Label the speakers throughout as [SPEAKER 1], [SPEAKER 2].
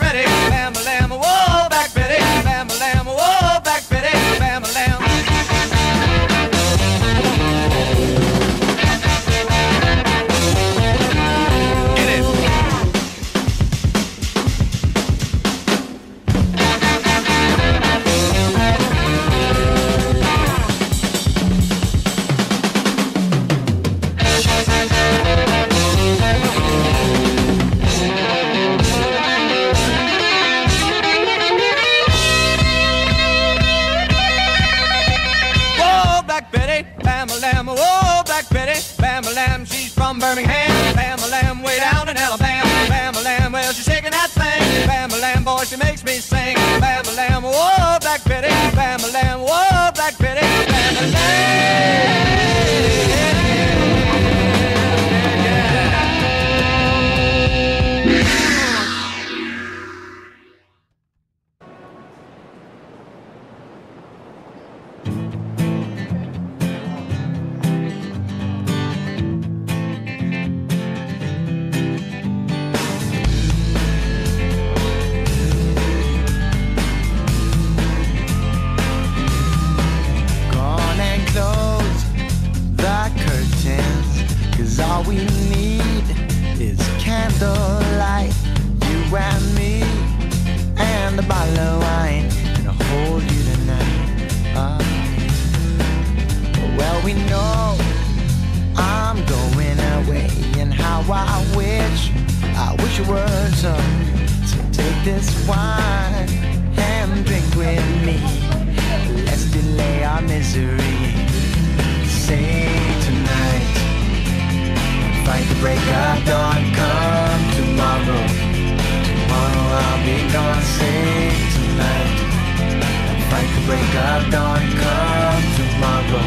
[SPEAKER 1] ready. Birmingham, Bam Lam, way down in Alabama, Bam Lam, well, she's shaking that thing, Bam Lam, boy, she makes me sing, Bam Lam, whoa, Black Betty, Bam Lam, whoa, Black Betty, Bam Lam.
[SPEAKER 2] Gone this wine and drink with me. Let's delay our misery. Say tonight, fight the break of dawn. Come tomorrow, tomorrow I'll be gone. Say tonight, fight the break of dawn. Come tomorrow,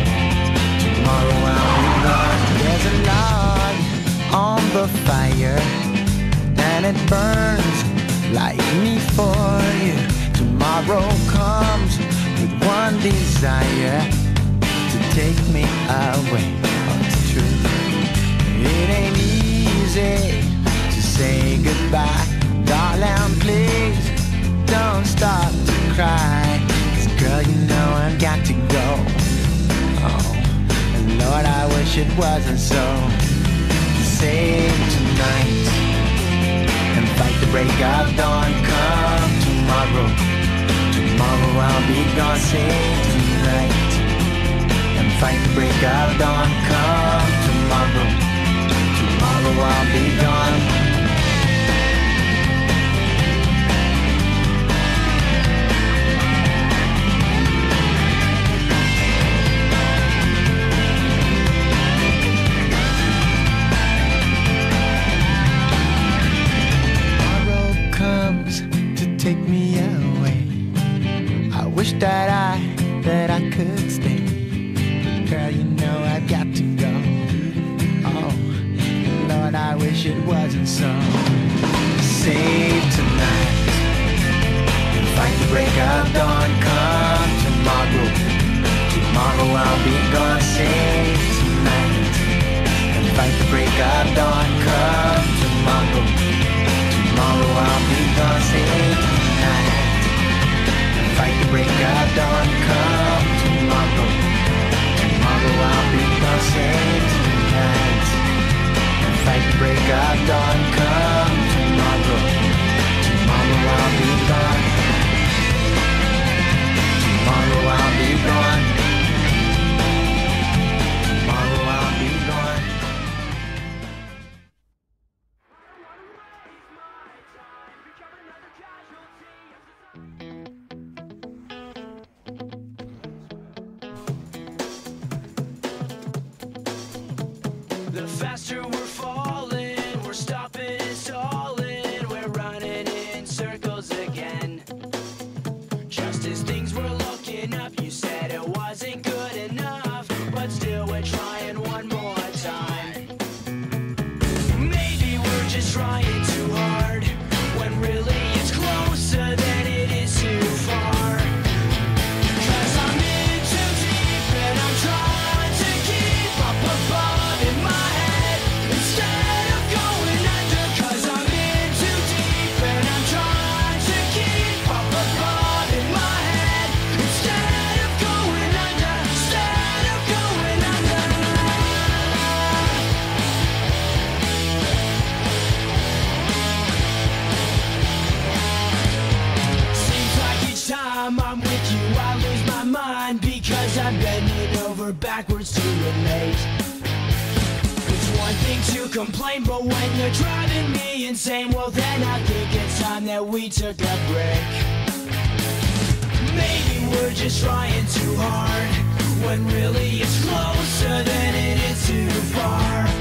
[SPEAKER 2] tomorrow I'll be gone. There's a log on the fire, and it burns like me for you. Tomorrow comes with one desire to take me away. Oh, it's true. It ain't easy to say goodbye, darling. Please don't stop to cry. 'Cause girl, you know I've got to go. Oh, and Lord, I wish it wasn't so. Save tonight the break of dawn. Come tomorrow. Tomorrow I'll be gone. Save tonight and fight the break of dawn. Come tomorrow. Tomorrow I'll be I wish it wasn't so. Save tonight. Fight the break of dawn. Come tomorrow. Tomorrow I'll be gone. Save tonight. And fight the break of dawn. Come tomorrow. Tomorrow I'll be gone. Save tonight. And fight the break of dawn. Come tomorrow. Tomorrow I'll be gone. Save tonight. Come tomorrow. Tomorrow I'll be gone. Tomorrow I'll be gone. Tomorrow I'll be gone.
[SPEAKER 3] The faster we're falling, It's one thing to complain, but when you're driving me insane, well then I think it's time that we took a break. Maybe we're just trying too hard, when really it's closer than it is too far.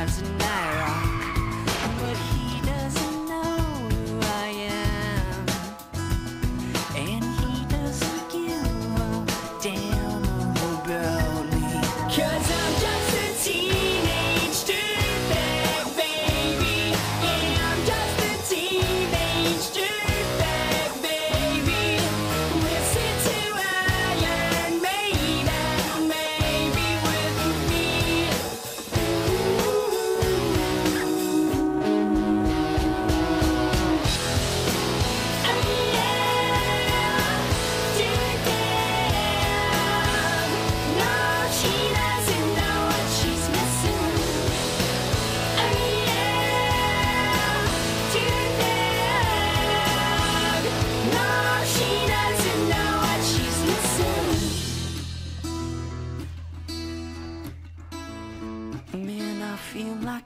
[SPEAKER 3] lives and nights.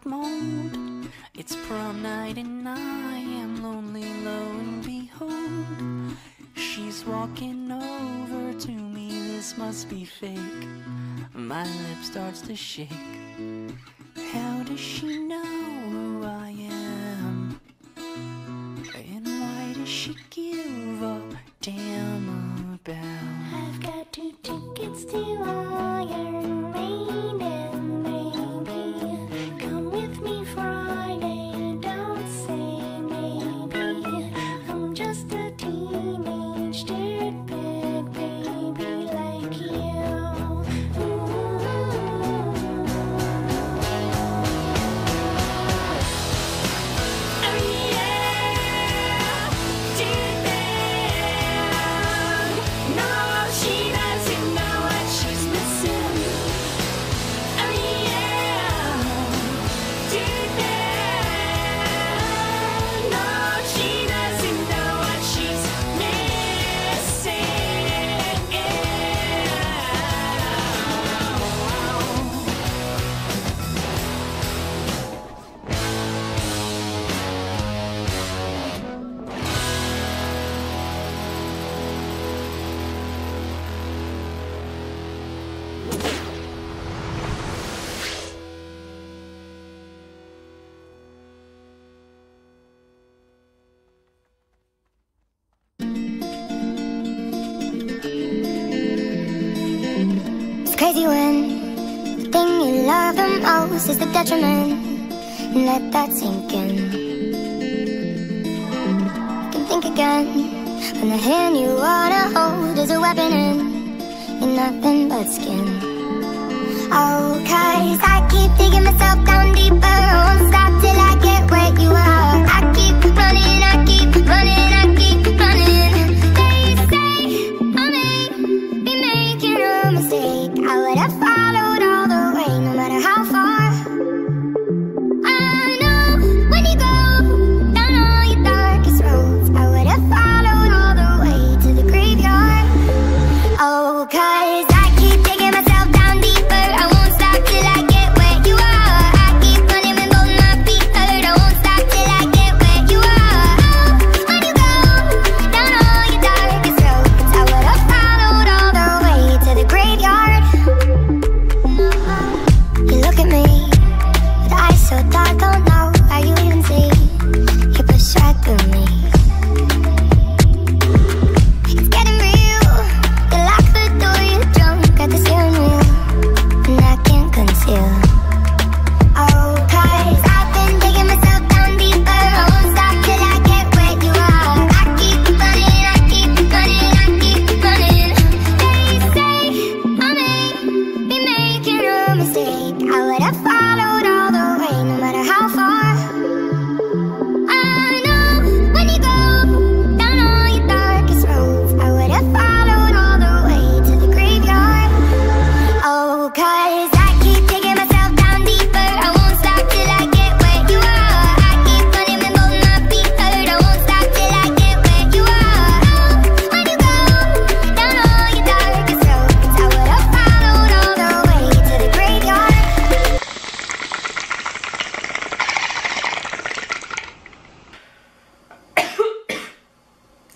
[SPEAKER 3] mold. It's prom night and I am lonely, lo and behold. She's
[SPEAKER 4] walking over to me, this must be fake. My lip starts to shake. How does she know?
[SPEAKER 5] crazy when the thing you love the most is the detriment. Let that sink in. You can think again when the hand you wanna hold is a weapon and you're nothing but skin. Oh, cause I keep digging myself down deeper. Won't stop till I get what you are.